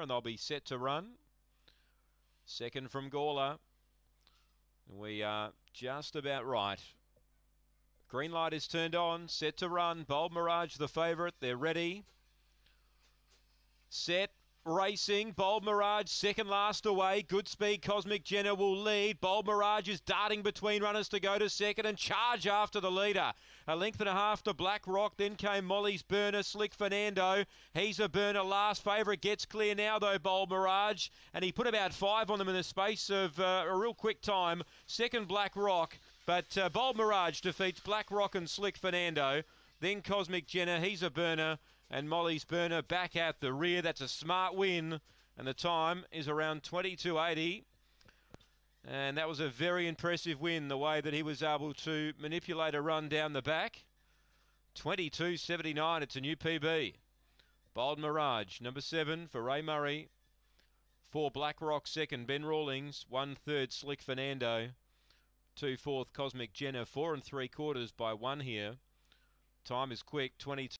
and they'll be set to run. Second from Gawler. And we are just about right. Green light is turned on, set to run. Bold Mirage, the favourite. They're ready. Set, racing. Bold Mirage, second last away. Good speed, Cosmic Jenna will lead. Bold Mirage is darting between runners to go to second and charge after the leader. A length and a half to Black Rock. Then came Molly's Burner, Slick Fernando. He's a burner. Last favourite gets clear now, though, Bold Mirage. And he put about five on them in the space of uh, a real quick time. Second, Black Rock. But uh, Bold Mirage defeats Black Rock and Slick Fernando. Then Cosmic Jenner, he's a burner. And Molly's burner back out the rear. That's a smart win. And the time is around 22.80. And that was a very impressive win, the way that he was able to manipulate a run down the back. 22.79, it's a new PB. Bold Mirage, number seven for Ray Murray. Four Black Rock second, Ben Rawlings. One third, Slick Fernando. Two fourth, Cosmic Jenner. Four and three quarters by one here. Time is quick, 22.